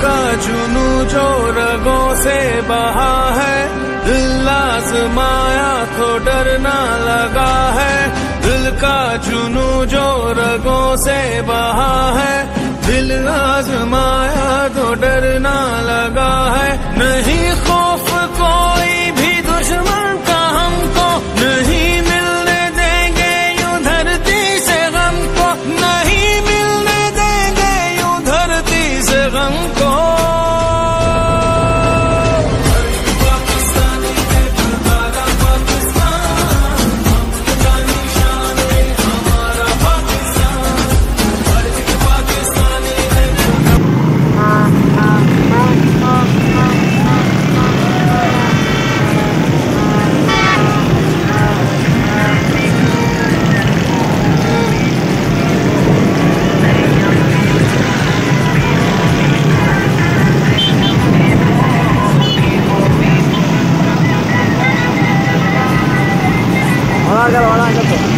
का जुनू जो रगों से बहा है, दिल माया तो डरना लगा है। दिल का जुनू जो रगों से बहा है, दिल माया तो डरना लगा 上がらなかった。